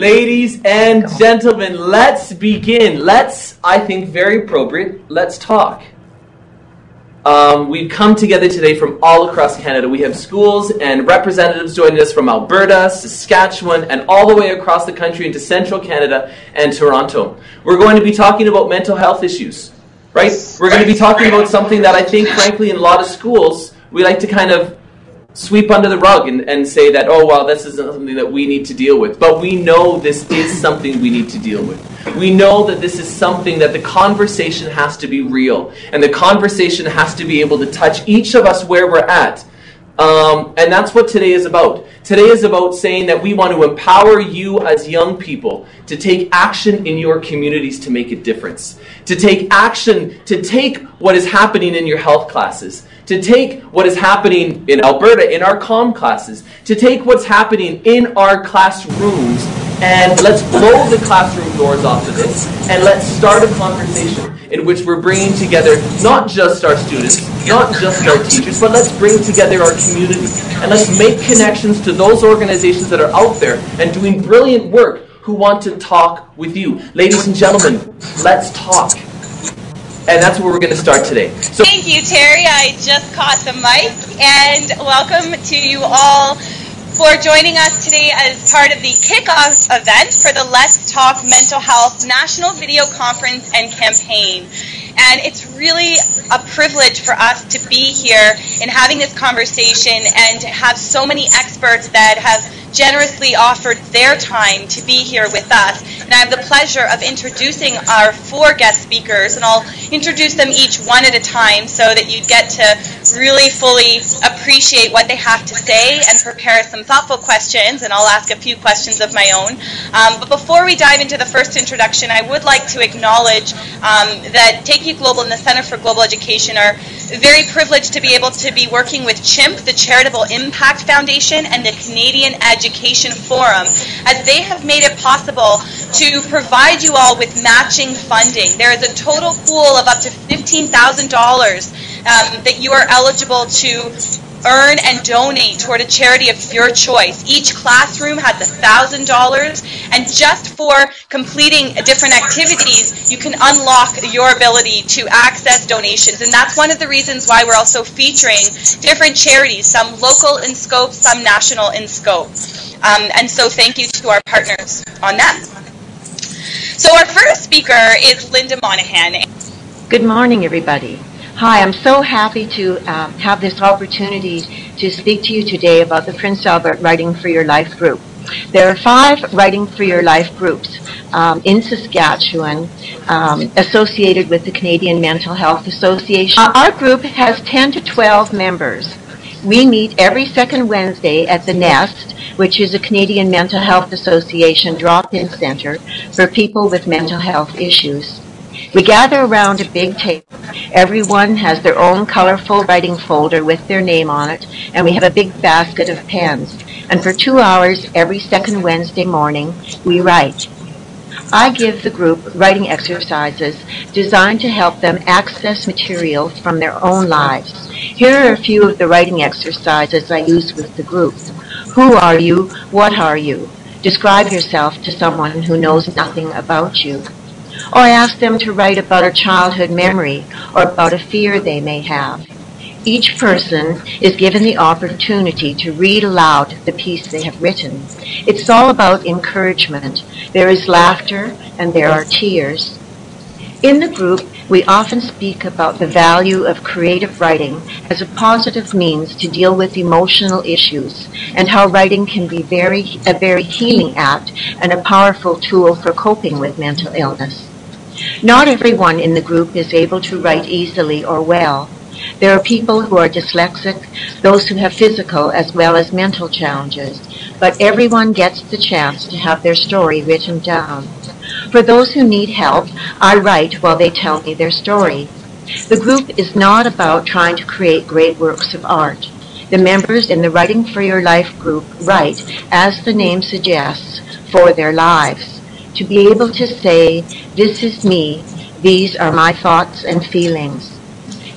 Ladies and gentlemen, let's begin. Let's, I think, very appropriate, let's talk. Um, we've come together today from all across Canada. We have schools and representatives joining us from Alberta, Saskatchewan, and all the way across the country into central Canada and Toronto. We're going to be talking about mental health issues, right? We're going to be talking about something that I think, frankly, in a lot of schools, we like to kind of sweep under the rug and, and say that, oh, well, this isn't something that we need to deal with. But we know this is something we need to deal with. We know that this is something that the conversation has to be real. And the conversation has to be able to touch each of us where we're at. Um, and that's what today is about. Today is about saying that we want to empower you as young people to take action in your communities to make a difference. To take action, to take what is happening in your health classes, to take what is happening in Alberta in our CALM classes, to take what's happening in our classrooms, and let's blow the classroom doors off of this, and let's start a conversation in which we're bringing together not just our students, not just our teachers, but let's bring together our community, and let's make connections to those organizations that are out there and doing brilliant work who want to talk with you. Ladies and gentlemen, let's talk. And that's where we're going to start today. So Thank you, Terry. I just caught the mic. And welcome to you all for joining us today as part of the kickoff event for the Let's Talk Mental Health National Video Conference and Campaign. And it's really a privilege for us to be here and having this conversation and have so many experts that have generously offered their time to be here with us. And I have the pleasure of introducing our four guest speakers, and I'll introduce them each one at a time so that you get to really fully appreciate what they have to say and prepare some thoughtful questions, and I'll ask a few questions of my own. Um, but before we dive into the first introduction, I would like to acknowledge um, that Take You Global and the Center for Global Education are very privileged to be able to be working with CHIMP, the Charitable Impact Foundation, and the Canadian Education Forum, as they have made it possible to provide you all with matching funding. There is a total pool of up to $15,000 um, that you are eligible to earn and donate toward a charity of your choice. Each classroom has $1,000, and just for completing different activities, you can unlock your ability to access donations. And that's one of the reasons why we're also featuring different charities, some local in scope, some national in scope. Um, and so thank you to our partners on that. So our first speaker is Linda Monahan. Good morning, everybody. Hi, I'm so happy to um, have this opportunity to speak to you today about the Prince Albert Writing for Your Life group. There are five Writing for Your Life groups um, in Saskatchewan um, associated with the Canadian Mental Health Association. Uh, our group has 10 to 12 members. We meet every second Wednesday at the Nest, which is a Canadian Mental Health Association drop-in center for people with mental health issues. We gather around a big table. Everyone has their own colorful writing folder with their name on it, and we have a big basket of pens. And for two hours every second Wednesday morning, we write. I give the group writing exercises designed to help them access material from their own lives. Here are a few of the writing exercises I use with the group. Who are you? What are you? Describe yourself to someone who knows nothing about you or ask them to write about a childhood memory or about a fear they may have. Each person is given the opportunity to read aloud the piece they have written. It's all about encouragement. There is laughter and there are tears. In the group, we often speak about the value of creative writing as a positive means to deal with emotional issues and how writing can be very, a very healing act and a powerful tool for coping with mental illness. Not everyone in the group is able to write easily or well. There are people who are dyslexic, those who have physical as well as mental challenges, but everyone gets the chance to have their story written down. For those who need help, I write while they tell me their story. The group is not about trying to create great works of art. The members in the Writing for Your Life group write, as the name suggests, for their lives to be able to say, this is me, these are my thoughts and feelings.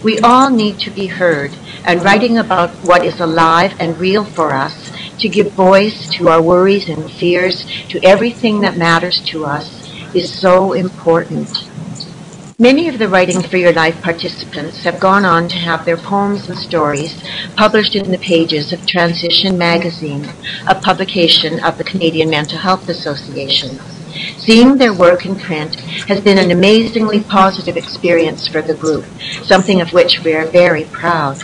We all need to be heard, and writing about what is alive and real for us to give voice to our worries and fears, to everything that matters to us, is so important. Many of the Writing for Your Life participants have gone on to have their poems and stories published in the pages of Transition Magazine, a publication of the Canadian Mental Health Association. Seeing their work in print has been an amazingly positive experience for the group, something of which we are very proud.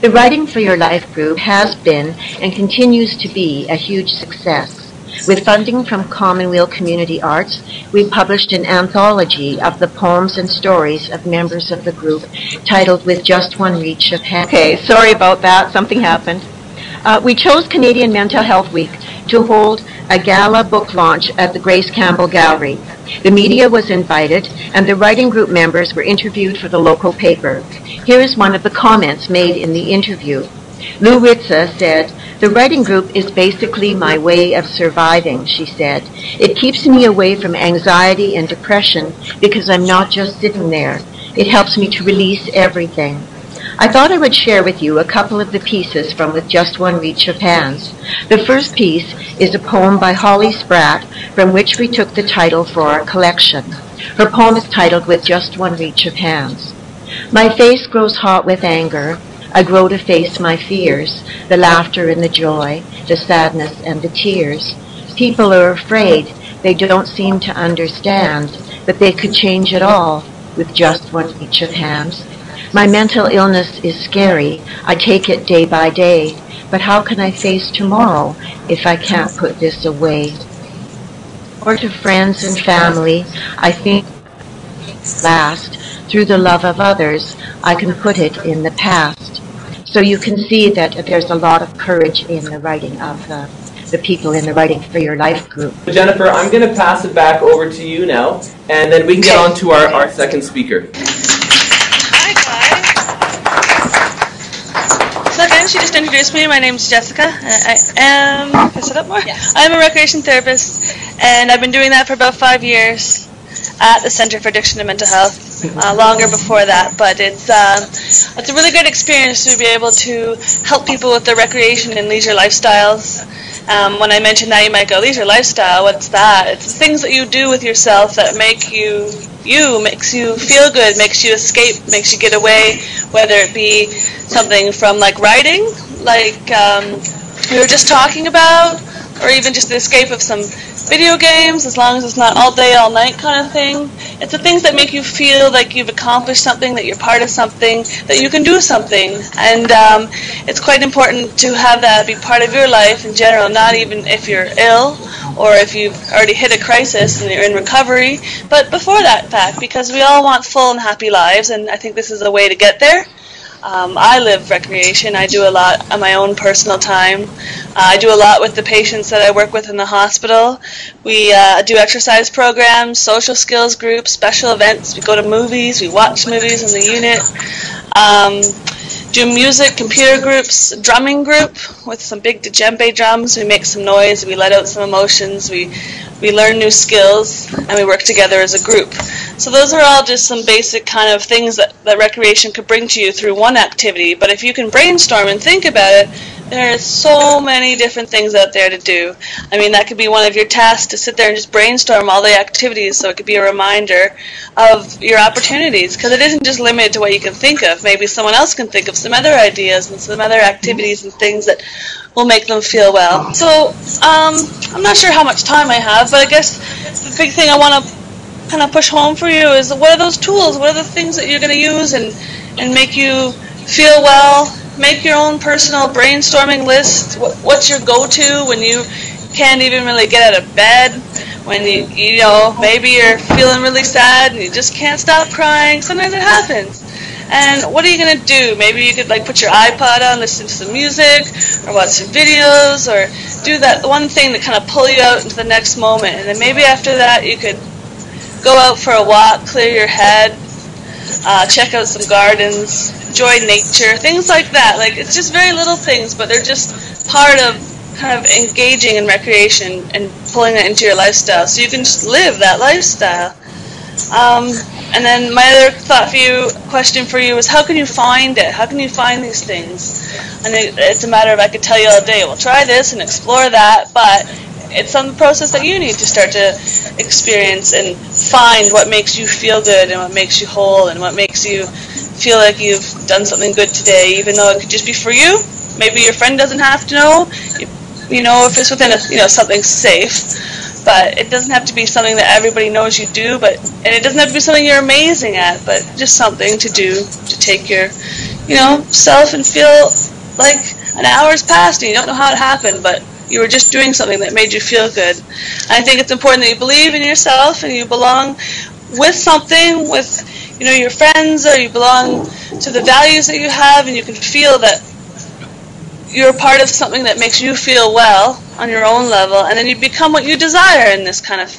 The Writing for Your Life group has been and continues to be a huge success. With funding from Commonweal Community Arts, we published an anthology of the poems and stories of members of the group titled With Just One Reach of Hand. Okay, sorry about that. Something happened. Uh, we chose Canadian Mental Health Week to hold a gala book launch at the Grace Campbell Gallery. The media was invited, and the writing group members were interviewed for the local paper. Here is one of the comments made in the interview. Lou Ritza said, The writing group is basically my way of surviving, she said. It keeps me away from anxiety and depression because I'm not just sitting there. It helps me to release everything. I thought I would share with you a couple of the pieces from With Just One Reach of Hands. The first piece is a poem by Holly Spratt, from which we took the title for our collection. Her poem is titled With Just One Reach of Hands. My face grows hot with anger. I grow to face my fears, the laughter and the joy, the sadness and the tears. People are afraid. They don't seem to understand that they could change it all with just one reach of hands. My mental illness is scary. I take it day by day. But how can I face tomorrow if I can't put this away? Or to friends and family, I think last, through the love of others, I can put it in the past. So you can see that there's a lot of courage in the writing of the, the people in the Writing for Your Life group. Jennifer, I'm going to pass it back over to you now, and then we can get on to our, our second speaker. She me. My name is Jessica. I am. Can I sit up more? Yes. I'm a recreation therapist, and I've been doing that for about five years at the Center for Addiction and Mental Health. Uh, longer before that, but it's uh, it's a really great experience to be able to help people with their recreation and leisure lifestyles. Um, when I mention that, you might go, "Leisure lifestyle? What's that?" It's the things that you do with yourself that make you you, makes you feel good, makes you escape, makes you get away. Whether it be something from like writing, like um, we were just talking about, or even just the escape of some video games, as long as it's not all day, all night kind of thing. It's the things that make you feel like you've accomplished something, that you're part of something, that you can do something. And um, it's quite important to have that be part of your life in general, not even if you're ill or if you've already hit a crisis and you're in recovery, but before that fact, because we all want full and happy lives, and I think this is a way to get there. Um, I live recreation. I do a lot on my own personal time. Uh, I do a lot with the patients that I work with in the hospital. We uh, do exercise programs, social skills groups, special events. We go to movies. We watch movies in the unit. Um, do music, computer groups, drumming group with some big djembe drums. We make some noise. We let out some emotions. We we learn new skills, and we work together as a group. So those are all just some basic kind of things that, that recreation could bring to you through one activity. But if you can brainstorm and think about it, there are so many different things out there to do. I mean, that could be one of your tasks to sit there and just brainstorm all the activities so it could be a reminder of your opportunities because it isn't just limited to what you can think of. Maybe someone else can think of some other ideas and some other activities and things that will make them feel well. So, um, I'm not sure how much time I have, but I guess the big thing I want to kind of push home for you is what are those tools? What are the things that you're going to use and, and make you feel well? Make your own personal brainstorming list. What, what's your go-to when you can't even really get out of bed? When you, you know, maybe you're feeling really sad and you just can't stop crying. Sometimes it happens. And what are you going to do? Maybe you could like put your iPod on, listen to some music, or watch some videos, or do that one thing that kind of pull you out into the next moment. And then maybe after that you could go out for a walk, clear your head, uh, check out some gardens, enjoy nature, things like that. Like it's just very little things, but they're just part of kind of engaging in recreation and pulling it into your lifestyle, so you can just live that lifestyle. Um, and then my other thought for you, question for you is how can you find it? How can you find these things? And it, it's a matter of I could tell you all day, well, try this and explore that, but it's some process that you need to start to experience and find what makes you feel good and what makes you whole and what makes you feel like you've done something good today, even though it could just be for you. Maybe your friend doesn't have to know. You, know, if it's within a, you know something safe but it doesn't have to be something that everybody knows you do but and it doesn't have to be something you're amazing at but just something to do to take your you know self and feel like an hour's passed and you don't know how it happened but you were just doing something that made you feel good i think it's important that you believe in yourself and you belong with something with you know your friends or you belong to the values that you have and you can feel that you're part of something that makes you feel well on your own level, and then you become what you desire in this kind of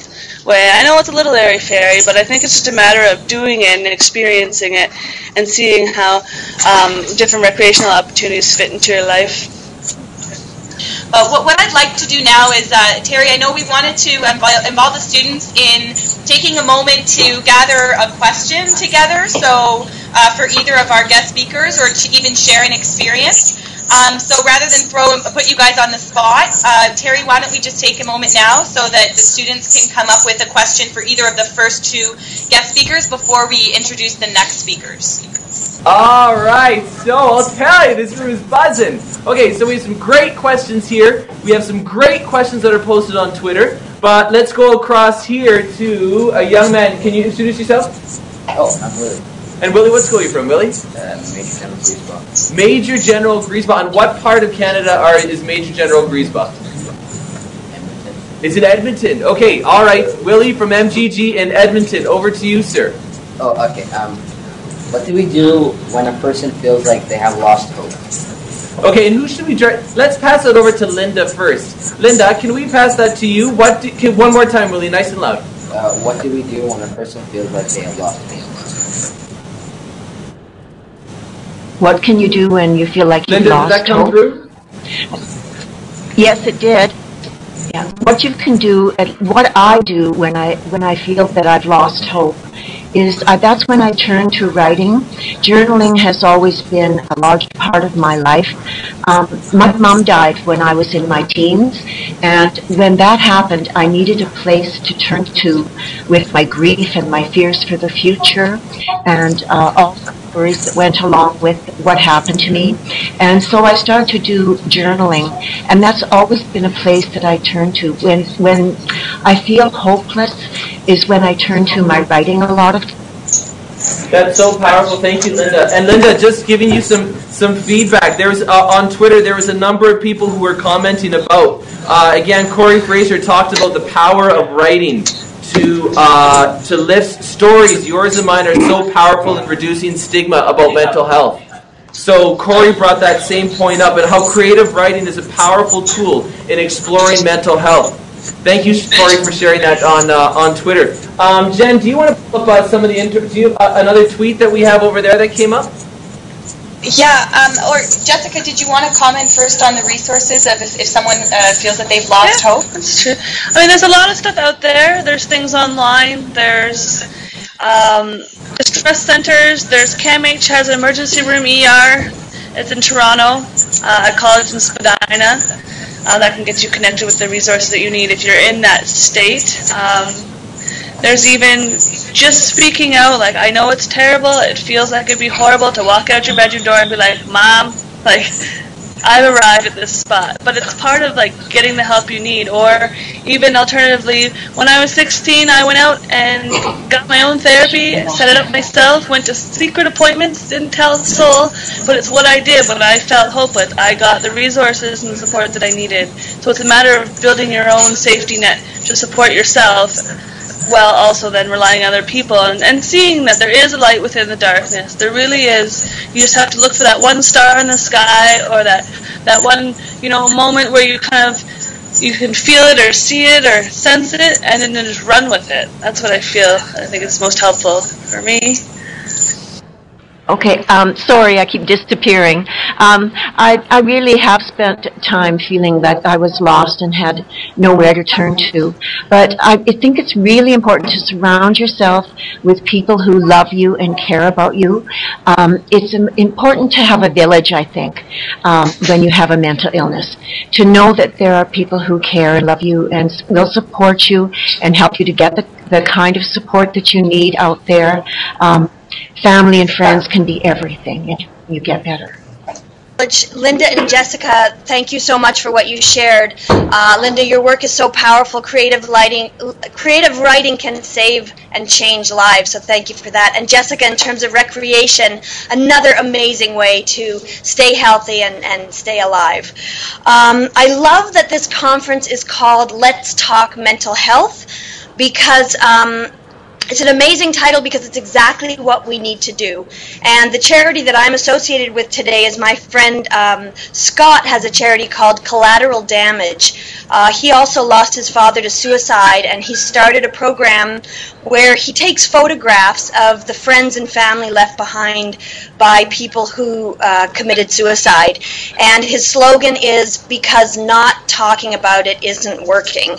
way. I know it's a little airy fairy, but I think it's just a matter of doing it and experiencing it and seeing how um, different recreational opportunities fit into your life. Uh, what, what, I'd like to do now is, uh, Terry, I know we wanted to involve, involve, the students in taking a moment to gather a question together, so uh, for either of our guest speakers or to even share an experience. Um, so rather than throw put you guys on the spot, uh, Terry, why don't we just take a moment now so that the students can come up with a question for either of the first two guest speakers before we introduce the next speakers. All right, so I'll tell you, this room is buzzing. Okay, so we have some great questions here. We have some great questions that are posted on Twitter. But let's go across here to a young man. Can you introduce yourself? Oh, I'm Willie. And Willie, what school are you from, Willie? Uh, Major General Griesbach. Major General Griesbach. And what part of Canada are is Major General Griesbach? Edmonton. Is it Edmonton? Okay, all right. Willie from MGG in Edmonton. Over to you, sir. Oh, okay. Um, what do we do when a person feels like they have lost hope? Okay, and who should we try? Let's pass it over to Linda first. Linda, can we pass that to you? What? Do, can, one more time, Willie, nice and loud. Uh, what do we do when a person feels like they have lost hope? What can you do when you feel like you've Linda, lost did that come hope? through? Yes, it did. Yeah. What you can do, and what I do when I when I feel that I've lost hope, is uh, that's when I turn to writing. Journaling has always been a large part of my life. Um, my mom died when I was in my teens, and when that happened, I needed a place to turn to with my grief and my fears for the future, and uh, all worries that went along with what happened to me. And so I started to do journaling, and that's always been a place that I turn to when when I feel hopeless. Is when I turn to my writing a lot of That's so powerful. Thank you, Linda. And Linda, just giving you some some feedback. There's uh, on Twitter. There was a number of people who were commenting about. Uh, again, Corey Fraser talked about the power of writing to uh, to lift stories. Yours and mine are so powerful in reducing stigma about mental health. So Corey brought that same point up, and how creative writing is a powerful tool in exploring mental health. Thank you, Corey, for sharing that on uh, on Twitter. Um, Jen, do you want to pull up uh, some of the inter- do you have uh, another tweet that we have over there that came up? Yeah, um, or Jessica, did you want to comment first on the resources of if, if someone uh, feels that they've lost Yeah. hope? That's true. I mean, there's a lot of stuff out there. There's things online. There's um, distress centers. There's CAMH has an emergency room ER. It's in Toronto, uh, at College in Spadina. Uh, that can get you connected with the resources that you need if you're in that state. Um, there's even just speaking out, like, I know it's terrible, it feels like it'd be horrible to walk out your bedroom door and be like, Mom, like, I've arrived at this spot. But it's part of, like, getting the help you need. Or even alternatively, when I was 16, I went out and got my own therapy, set it up myself, went to secret appointments, didn't tell a soul, but it's what I did when I felt hopeless. I got the resources and the support that I needed. So it's a matter of building your own safety net to support yourself while also then relying on other people and, and seeing that there is a light within the darkness. There really is. You just have to look for that one star in the sky or that that one, you know, moment where you kind of you can feel it or see it or sense it and then just run with it. That's what I feel. I think it's most helpful for me. Okay, um, sorry, I keep disappearing. Um, I, I really have spent time feeling that I was lost and had nowhere to turn to. But I, I think it's really important to surround yourself with people who love you and care about you. Um, it's important to have a village, I think, um, when you have a mental illness. To know that there are people who care and love you and will support you and help you to get the, the kind of support that you need out there. Family and friends can be everything, you get better. Linda and Jessica, thank you so much for what you shared. Uh, Linda, your work is so powerful. Creative writing, creative writing can save and change lives. So thank you for that. And Jessica, in terms of recreation, another amazing way to stay healthy and, and stay alive. Um, I love that this conference is called Let's Talk Mental Health because um, it's an amazing title because it's exactly what we need to do. And the charity that I'm associated with today is my friend um, Scott has a charity called Collateral Damage. Uh, he also lost his father to suicide, and he started a program where he takes photographs of the friends and family left behind by people who uh, committed suicide. And his slogan is because not talking about it isn't working.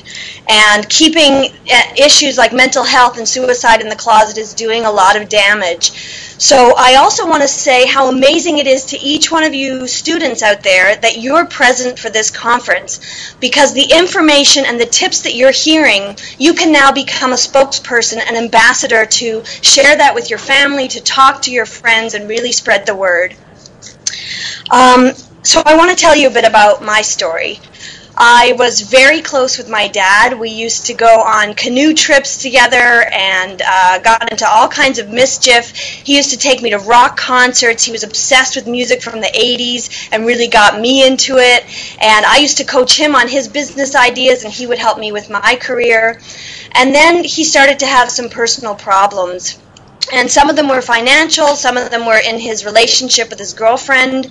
And keeping uh, issues like mental health and suicide in the closet is doing a lot of damage. So I also want to say how amazing it is to each one of you students out there that you're present for this conference because the information and the tips that you're hearing, you can now become a spokesperson, an ambassador to share that with your family, to talk to your friends and really spread the word. Um, so I want to tell you a bit about my story. I was very close with my dad. We used to go on canoe trips together and uh, got into all kinds of mischief. He used to take me to rock concerts. He was obsessed with music from the 80s and really got me into it. And I used to coach him on his business ideas, and he would help me with my career. And then he started to have some personal problems and some of them were financial, some of them were in his relationship with his girlfriend,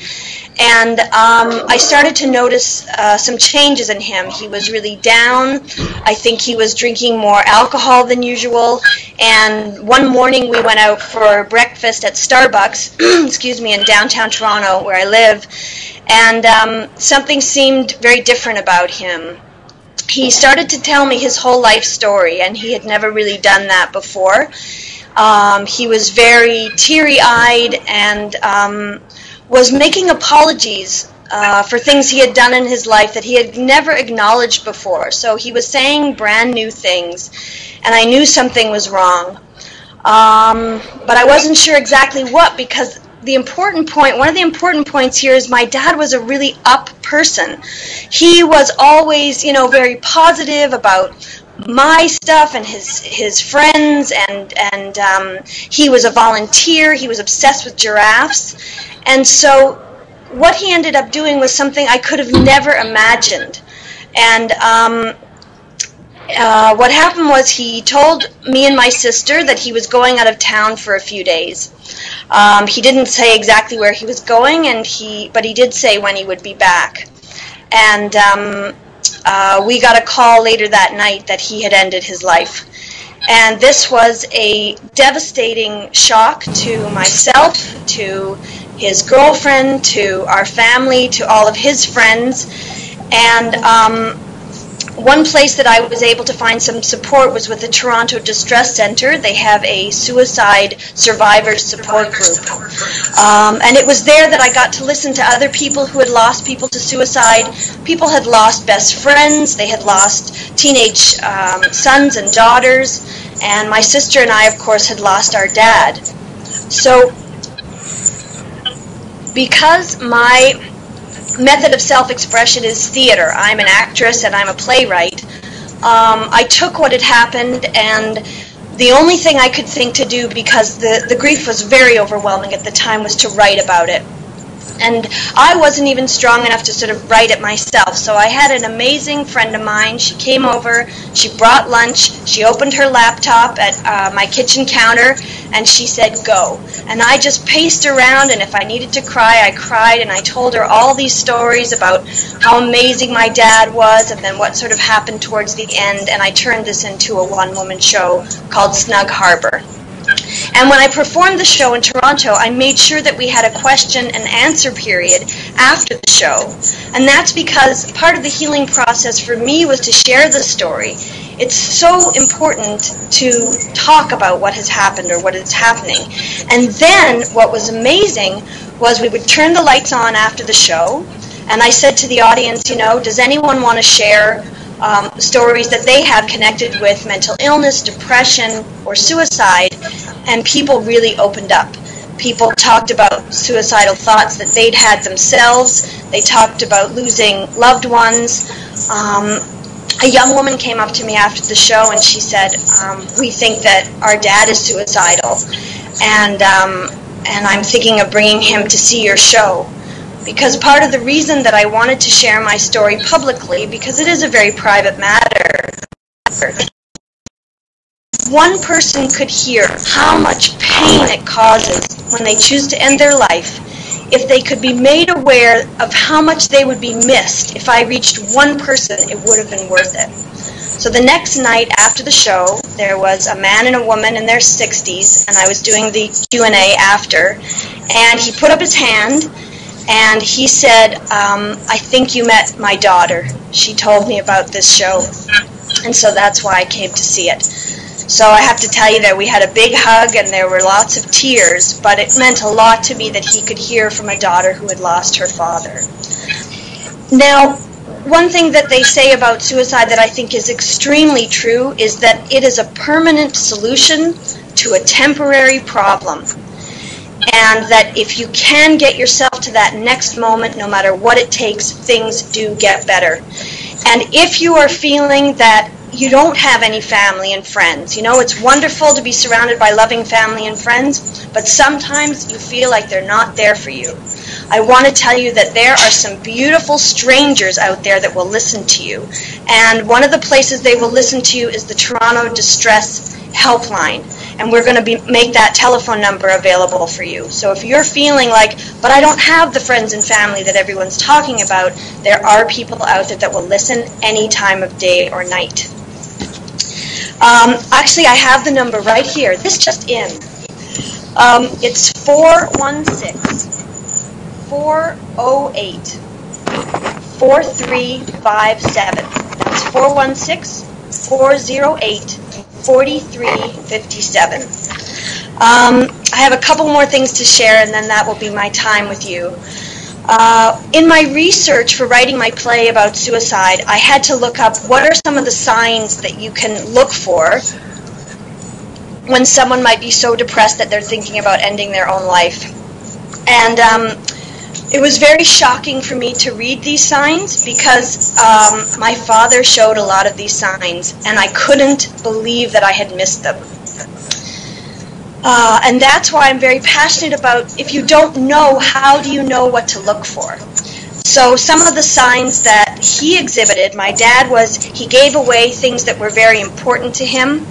and um, I started to notice uh, some changes in him. He was really down. I think he was drinking more alcohol than usual. And one morning we went out for breakfast at Starbucks, excuse me, in downtown Toronto where I live, and um, something seemed very different about him he started to tell me his whole life story, and he had never really done that before. Um, he was very teary eyed and um, was making apologies uh, for things he had done in his life that he had never acknowledged before. So he was saying brand new things, and I knew something was wrong. Um, but I wasn't sure exactly what because the important point, one of the important points here is my dad was a really up person. He was always, you know, very positive about my stuff and his his friends and and um, he was a volunteer. He was obsessed with giraffes. And so what he ended up doing was something I could have never imagined. And um, uh, what happened was he told me and my sister that he was going out of town for a few days um, he didn't say exactly where he was going and he but he did say when he would be back and um, uh, we got a call later that night that he had ended his life. And this was a devastating shock to myself, to his girlfriend, to our family, to all of his friends. And um, one place that I was able to find some support was with the Toronto Distress Center. They have a suicide survivors support group. Um, and it was there that I got to listen to other people who had lost people to suicide. People had lost best friends, they had lost teenage um, sons and daughters, and my sister and I, of course, had lost our dad. So, because my method of self-expression is theater. I'm an actress and I'm a playwright. Um, I took what had happened and the only thing I could think to do because the, the grief was very overwhelming at the time was to write about it. And I wasn't even strong enough to sort of write it myself. So I had an amazing friend of mine. She came over, she brought lunch, she opened her laptop at uh, my kitchen counter, and she said, Go. And I just paced around, and if I needed to cry, I cried, and I told her all these stories about how amazing my dad was, and then what sort of happened towards the end. And I turned this into a one woman show called Snug Harbor. And when I performed the show in Toronto, I made sure that we had a question and answer period after the show. And that's because part of the healing process for me was to share the story. It's so important to talk about what has happened or what is happening. And then what was amazing was we would turn the lights on after the show, and I said to the audience, you know, does anyone want to share um, stories that they have connected with mental illness, depression, or suicide, and people really opened up. People talked about suicidal thoughts that they'd had themselves. They talked about losing loved ones. Um, a young woman came up to me after the show and she said, um, "We think that our dad is suicidal, and um, and I'm thinking of bringing him to see your show." Because part of the reason that I wanted to share my story publicly, because it is a very private matter, one person could hear how much pain it causes when they choose to end their life if they could be made aware of how much they would be missed. If I reached one person it would have been worth it. So the next night after the show there was a man and a woman in their 60s and I was doing the Q&A after and he put up his hand and he said, um, I think you met my daughter. She told me about this show, and so that's why I came to see it. So I have to tell you that we had a big hug and there were lots of tears, but it meant a lot to me that he could hear from a daughter who had lost her father. Now, one thing that they say about suicide that I think is extremely true is that it is a permanent solution to a temporary problem and that if you can get yourself to that next moment, no matter what it takes, things do get better. And if you are feeling that you don't have any family and friends, you know, it's wonderful to be surrounded by loving family and friends, but sometimes you feel like they're not there for you. I want to tell you that there are some beautiful strangers out there that will listen to you. And one of the places they will listen to you is the Toronto Distress Helpline and we're going to be make that telephone number available for you. So if you're feeling like, but I don't have the friends and family that everyone's talking about, there are people out there that will listen any time of day or night. Um, actually, I have the number right here. This just in. Um, it's 416 408 4357. That's 416 408 4357. Um, I have a couple more things to share, and then that will be my time with you. Uh, in my research for writing my play about suicide, I had to look up what are some of the signs that you can look for when someone might be so depressed that they're thinking about ending their own life. And um, it was very shocking for me to read these signs because um, my father showed a lot of these signs, and I couldn't believe that I had missed them. Uh, and that's why I'm very passionate about if you don't know, how do you know what to look for? So some of the signs that he exhibited, my dad was, he gave away things that were very important to him.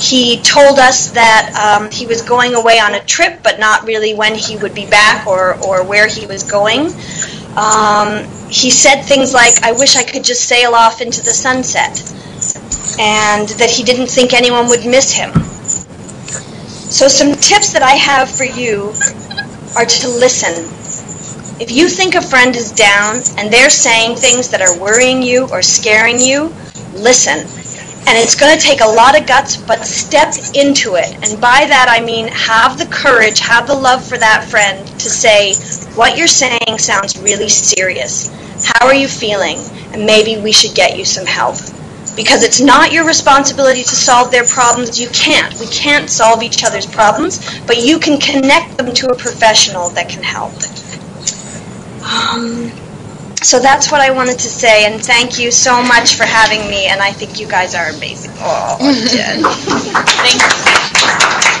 He told us that um, he was going away on a trip, but not really when he would be back or, or where he was going. Um, he said things like, I wish I could just sail off into the sunset, and that he didn't think anyone would miss him. So, some tips that I have for you are to listen. If you think a friend is down and they're saying things that are worrying you or scaring you, listen and it's going to take a lot of guts, but step into it. And by that I mean have the courage, have the love for that friend to say, what you're saying sounds really serious. How are you feeling? And maybe we should get you some help. Because it's not your responsibility to solve their problems. You can't. We can't solve each other's problems, but you can connect them to a professional that can help. Um, so that's what I wanted to say, and thank you so much for having me. And I think you guys are amazing. Oh, Jen. thank you.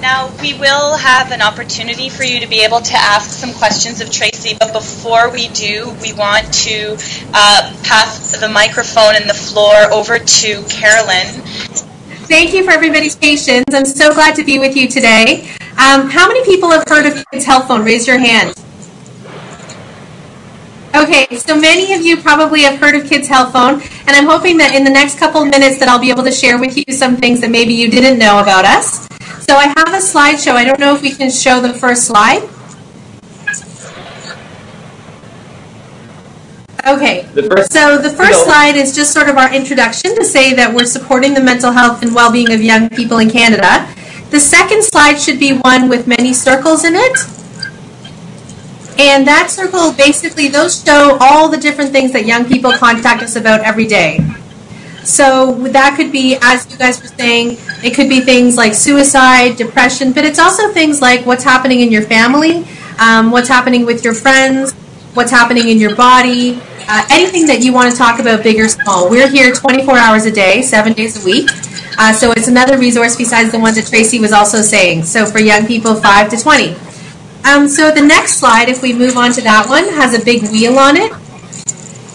Now we will have an opportunity for you to be able to ask some questions of Tracy, but before we do, we want to uh, pass the microphone and the floor over to Carolyn. Thank you for everybody's patience. I'm so glad to be with you today. Um, how many people have heard of Kids Help Phone? Raise your hand. Okay, so many of you probably have heard of Kids Help Phone, and I'm hoping that in the next couple of minutes that I'll be able to share with you some things that maybe you didn't know about us. So I have a slideshow. I don't know if we can show the first slide. Okay, The so the first slide is just sort of our introduction to say that we're supporting the mental health and well-being of young people in Canada. The second slide should be one with many circles in it. And that circle, basically, those show all the different things that young people contact us about every day. So that could be, as you guys were saying, it could be things like suicide, depression, but it's also things like what's happening in your family, um, what's happening with your friends, what's happening in your body, uh, anything that you want to talk about, big or small. We're here 24 hours a day, seven days a week. Uh, so it's another resource besides the ones that Tracy was also saying. So for young people, 5 to 20. Um, so the next slide, if we move on to that one, has a big wheel on it.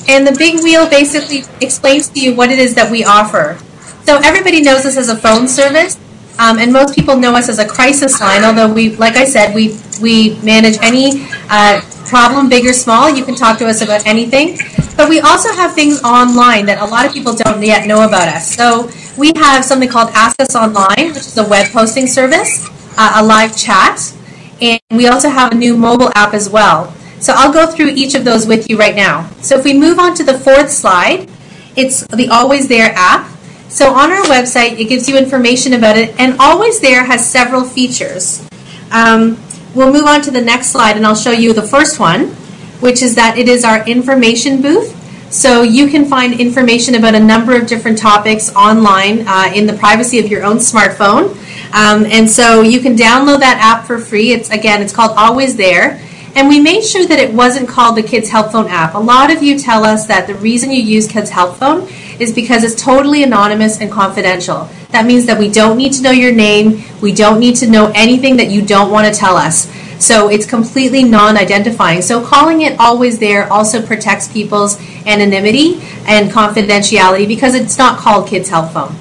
And the big wheel basically explains to you what it is that we offer. So everybody knows us as a phone service, um, and most people know us as a crisis line. Although we, like I said, we we manage any uh, problem, big or small. You can talk to us about anything. But we also have things online that a lot of people don't yet know about us. So we have something called Ask Us Online, which is a web posting service, uh, a live chat, and we also have a new mobile app as well. So I'll go through each of those with you right now. So if we move on to the fourth slide, it's the Always There app. So on our website, it gives you information about it, and Always There has several features. Um, we'll move on to the next slide, and I'll show you the first one, which is that it is our information booth. So you can find information about a number of different topics online uh, in the privacy of your own smartphone. Um, and so you can download that app for free. It's again, it's called Always There. And we made sure that it wasn't called the Kids Help Phone app. A lot of you tell us that the reason you use Kids Help Phone is because it's totally anonymous and confidential. That means that we don't need to know your name, we don't need to know anything that you don't want to tell us. So it's completely non identifying. So calling it always there also protects people's anonymity and confidentiality because it's not called Kids Help Phone.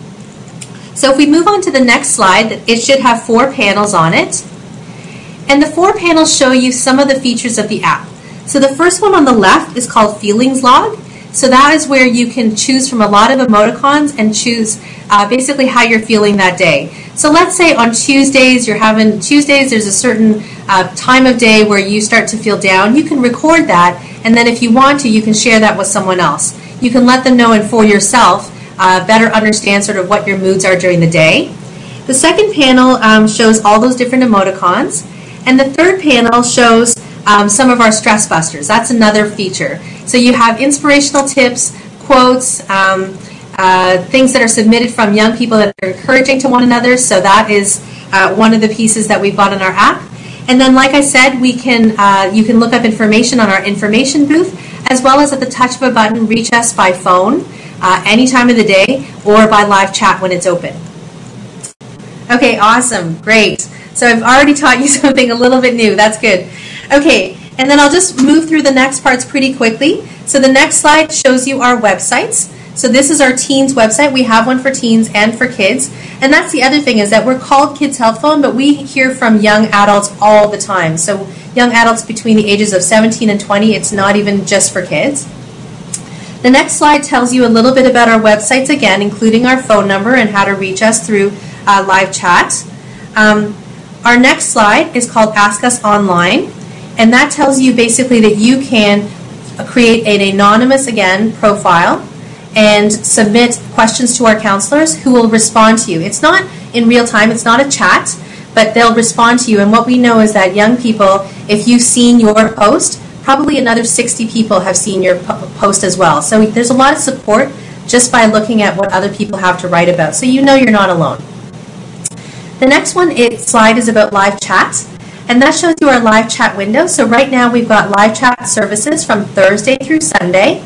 So if we move on to the next slide, it should have four panels on it. And the four panels show you some of the features of the app. So the first one on the left is called Feelings Log. So that is where you can choose from a lot of emoticons and choose uh, basically how you're feeling that day. So let's say on Tuesdays you're having Tuesdays there's a certain uh, time of day where you start to feel down. You can record that, and then if you want to, you can share that with someone else. You can let them know, and for yourself, uh, better understand sort of what your moods are during the day. The second panel um, shows all those different emoticons, and the third panel shows um, some of our stress busters. That's another feature. So you have inspirational tips, quotes, um, uh, things that are submitted from young people that are encouraging to one another. So that is uh, one of the pieces that we've got in our app. And then, like I said, we can uh, you can look up information on our information booth, as well as at the touch of a button, reach us by phone uh, any time of the day or by live chat when it's open. Okay, awesome, great. So I've already taught you something a little bit new. That's good. Okay, and then I'll just move through the next parts pretty quickly. So the next slide shows you our websites. So this is our teens website. We have one for teens and for kids. And that's the other thing is that we're called Kids Help Phone, but we hear from young adults all the time. So young adults between the ages of 17 and 20, it's not even just for kids. The next slide tells you a little bit about our websites again, including our phone number and how to reach us through uh, live chat. Um, our next slide is called Ask Us Online, and that tells you basically that you can create an anonymous, again, profile and submit questions to our counselors who will respond to you. It's not in real time, it's not a chat, but they'll respond to you. And what we know is that young people, if you've seen your post, probably another 60 people have seen your post as well. So there's a lot of support just by looking at what other people have to write about. So you know you're not alone. The next one it, slide is about live chat, and that shows you our live chat window. So right now we've got live chat services from Thursday through Sunday,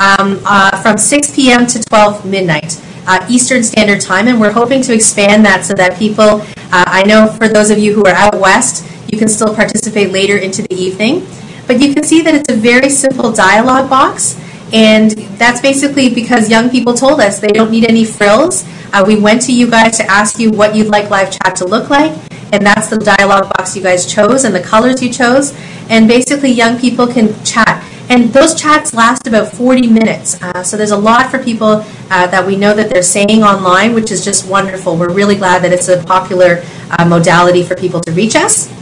um, uh, from 6 p.m. to 12 midnight. Uh, Eastern Standard Time, and we're hoping to expand that so that people, uh, I know for those of you who are out west, you can still participate later into the evening. But you can see that it's a very simple dialogue box, and that's basically because young people told us they don't need any frills. Uh, we went to you guys to ask you what you'd like live chat to look like, and that's the dialogue box you guys chose and the colors you chose. And basically, young people can chat. And those chats last about 40 minutes. Uh, so there's a lot for people uh, that we know that they're saying online, which is just wonderful. We're really glad that it's a popular uh, modality for people to reach us.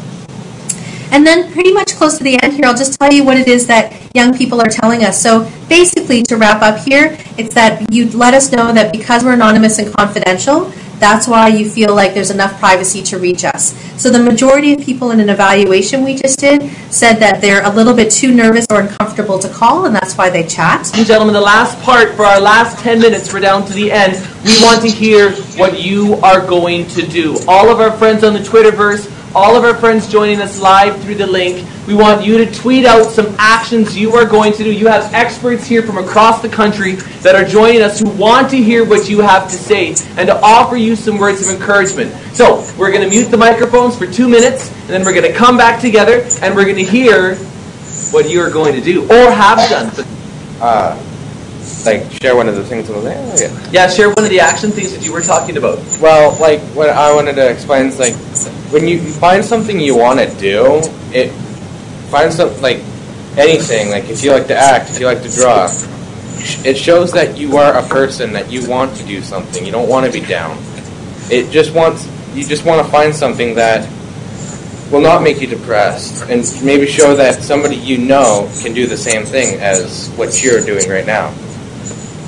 And then pretty much close to the end here, I'll just tell you what it is that young people are telling us. So basically, to wrap up here, it's that you let us know that because we're anonymous and confidential, that's why you feel like there's enough privacy to reach us. So the majority of people in an evaluation we just did said that they're a little bit too nervous or uncomfortable to call, and that's why they chat. And gentlemen, the last part for our last 10 minutes, we're down to the end. We want to hear what you are going to do. All of our friends on the Twitterverse, all of our friends joining us live through the link. We want you to tweet out some actions you are going to do. You have experts here from across the country that are joining us who want to hear what you have to say and to offer you some words of encouragement. So, we're going to mute the microphones for two minutes, and then we're going to come back together and we're going to hear what you are going to do or have done. Uh, like share one of the things on the oh, yeah. Yeah, share one of the action things that you were talking about. Well, like what I wanted to explain is like when you find something you want to do, it find some like anything. Like if you like to act, if you like to draw, it shows that you are a person that you want to do something. You don't want to be down. It just wants you just want to find something that will not make you depressed and maybe show that somebody you know can do the same thing as what you're doing right now.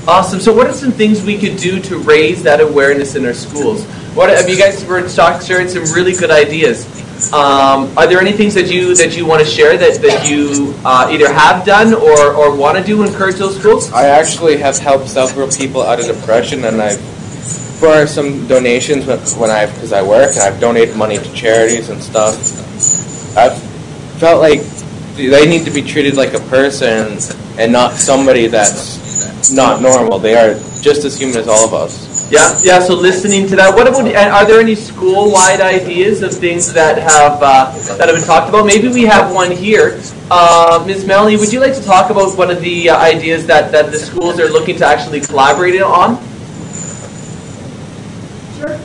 Awesome. So, what are some things we could do to raise that awareness in our schools? What have you guys were sharing some really good ideas? Um, are there any things that you that you want to share that that you uh, either have done or or want to do encourage those schools? I actually have helped several people out of depression, and I've for some donations when I because I work and I've donated money to charities and stuff. I've felt like they need to be treated like a person and not somebody that's not normal. They are just as human as all of us. Yeah, yeah. So listening to that, what about? Are there any school-wide ideas of things that have uh, that have been talked about? Maybe we have one here. Uh, Ms. Melanie, would you like to talk about one of the uh, ideas that, that the schools are looking to actually collaborate on? Sure.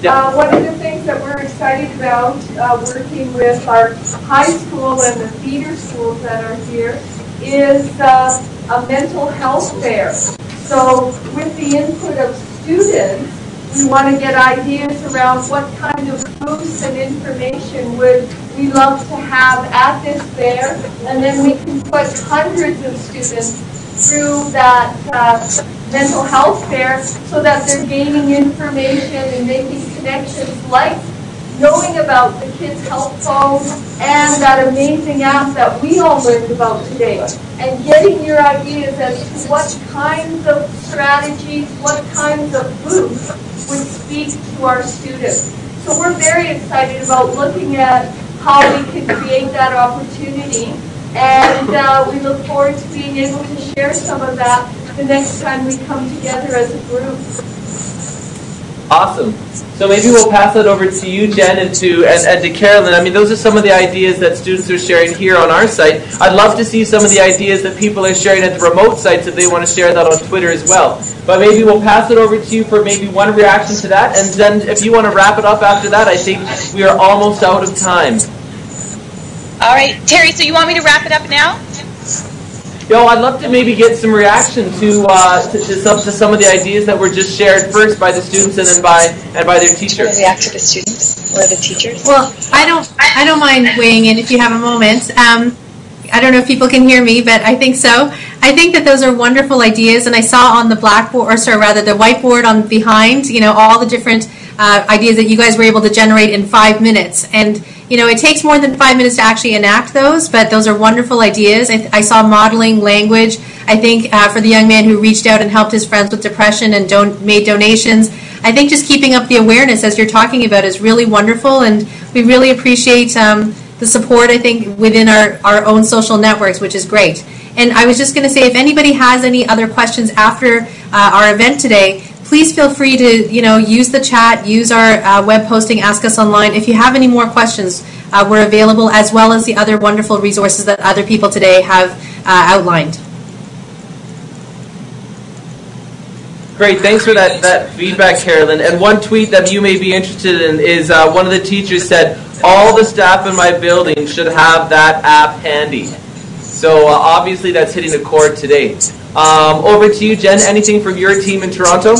Yeah. Uh, one of the things that we're excited about uh, working with our high school and the feeder schools that are here is uh, a mental health fair. So with the input of students, we want to get ideas around what kind of boosts and information would we love to have at this fair, and then we can put hundreds of students through that uh, mental health fair so that they're gaining information and making connections like knowing about the Kids Help Phone and that amazing app that we all learned about today, and getting your ideas as to what kinds of strategies, what kinds of boosts would speak to our students. So we're very excited about looking at how we can create that opportunity, and uh, we look forward to being able to share some of that the next time we come together as a group. Awesome. So maybe we'll pass that over to you, Jen, and to and, and, to Carolyn. I mean, those are some of the ideas that students are sharing here on our site. I'd love to see some of the ideas that people are sharing at the remote sites if they want to share that on Twitter as well. But maybe we'll pass it over to you for maybe one reaction to that, and then if you want to wrap it up after that, I think we are almost out of time. All right, Terry. So you want me to wrap it up now? Yo, I'd love to maybe get some reaction to, uh, to, to, some, to some of the ideas that were just shared first by the students and then by and by their teachers. React to the students or the teachers. Well, I don't I don't mind weighing in if you have a moment. Um, I don't know if people can hear me, but I think so. I think that those are wonderful ideas, and I saw on the blackboard, or sorry, rather the whiteboard on behind, you know, all the different uh, ideas that you guys were able to generate in five minutes, and you know, it takes more than five minutes to actually enact those, but those are wonderful ideas. I, I saw modeling language. I think uh, for the young man who reached out and helped his friends with depression and don- made donations, I think just keeping up the awareness as you're talking about is really wonderful, and we really appreciate um, the support. I think within our our own social networks, which is great. And I was just going to say, if anybody has any other questions after uh, our event today, please feel free to you know use the chat, use our uh, web posting, ask us online. If you have any more questions, uh, we're available as well as the other wonderful resources that other people today have uh, outlined. Great, thanks for that, that feedback, Carolyn. And one tweet that you may be interested in is uh, one of the teachers said, all the staff in my building should have that app handy. So uh, obviously that's hitting the chord today. Um, over to you, Jen. Anything from your team in Toronto?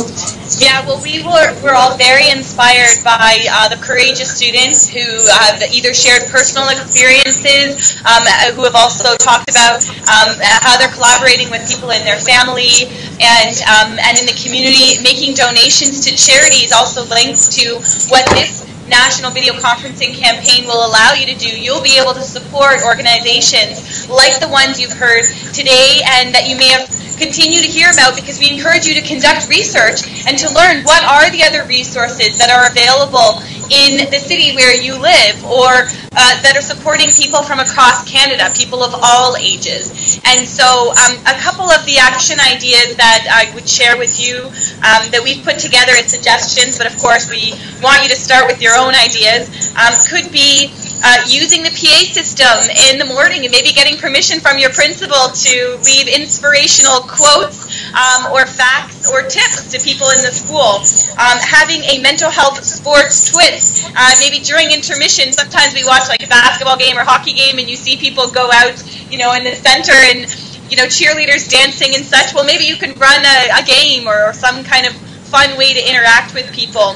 Yeah, well, we were we're all very inspired by uh, the courageous students who have either shared personal experiences, um, who have also talked about um, how they're collaborating with people in their family and um, and in the community, making donations to charities. Also links to what this national video conferencing campaign will allow you to do, you'll be able to support organizations like the ones you've heard today and that you may have continue to hear about because we encourage you to conduct research and to learn what are the other resources that are available in the city where you live or uh, that are supporting people from across Canada, people of all ages. And so um, a couple of the action ideas that I would share with you um, that we've put together as suggestions, but of course we want you to start with your own ideas, um, could be uh, using the PA system in the morning and maybe getting permission from your principal to leave inspirational quotes um, or facts or tips to people in the school. Um, having a mental health sports twist, uh, maybe during intermission, sometimes we watch like a basketball game or hockey game and you see people go out, you know, in the center and you know, cheerleaders dancing and such. Well, maybe you can run a, a game or, some kind of fun way to interact with people.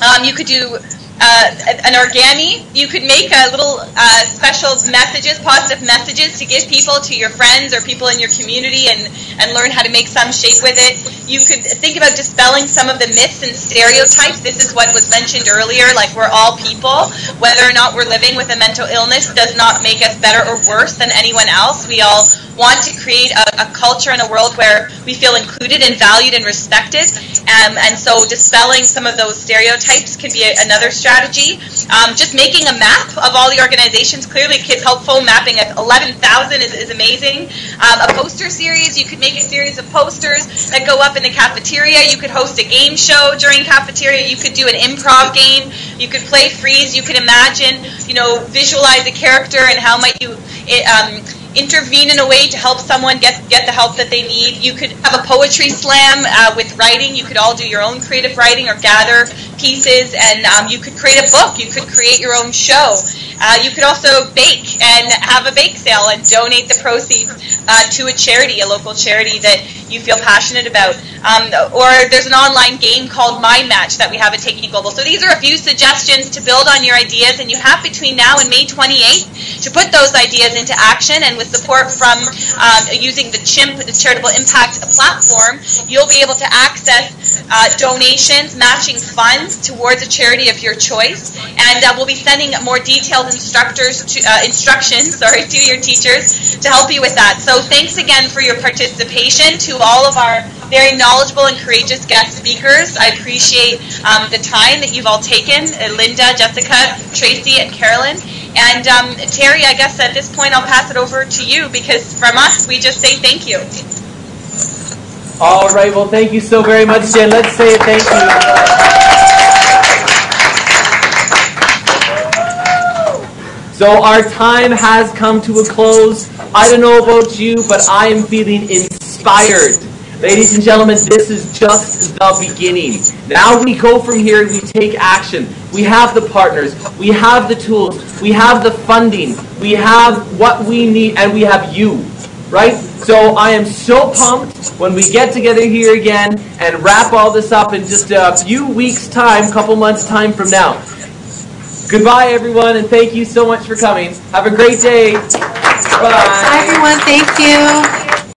Um, you could do uh, an origami. You could make a little uh, special messages, positive messages to give people to your friends or people in your community and, and learn how to make some shape with it. You could think about dispelling some of the myths and stereotypes. This is what was mentioned earlier, like we're all people. Whether or not we're living with a mental illness does not make us better or worse than anyone else. We all want to create a, a culture and a world where we feel included and valued and respected. Um, and so dispelling some of those stereotypes can be a, another strategy. Um, just making a map of all the organizations. Clearly, Kids Help Phone mapping at 11,000 is, is amazing. Um, a poster series. You could make a series of posters that go up in the cafeteria. You could host a game show during cafeteria. You could do an improv game. You could play freeze. You could imagine, you know, visualize a character and how might you. It, um, intervene in a way to help someone get get the help that they need. You could have a poetry slam uh, with writing. You could all do your own creative writing or gather pieces, and um, you could create a book. You could create your own show. Uh, you could also bake and have a bake sale and donate the proceeds uh, to a charity, a local charity that you feel passionate about. Um, or there's an online game called Mind Match that we have at Taking Global. So these are a few suggestions to build on your ideas, and you have between now and May 28th to put those ideas into action. And with support from um, using the CHIMP, the Charitable Impact platform, you'll be able to access uh, donations, matching funds towards a charity of your choice. And uh, we'll be sending more detailed instructors to, uh, instructions sorry, to your teachers to help you with that. So thanks again for your participation to all of our very knowledgeable and courageous guest speakers. I appreciate um, the time that you've all taken, uh, Linda, Jessica, Tracy, and Carolyn. And um, Terry, I guess at this point I'll pass it over to you because from us, we just say thank you. All right, well, thank you so very much, Jen. Let's say thank you. So our time has come to a close. I don't know about you, but I am feeling inspired. Ladies and gentlemen, this is just the beginning. Now we go from here, and we take action. We have the partners, we have the tools, we have the funding, we have what we need, and we have you, right? So I am so pumped when we get together here again and wrap all this up in just a few weeks' time, couple months' time from now. Goodbye, everyone, and thank you so much for coming. Have a great day. Bye. Bye, everyone. Thank you.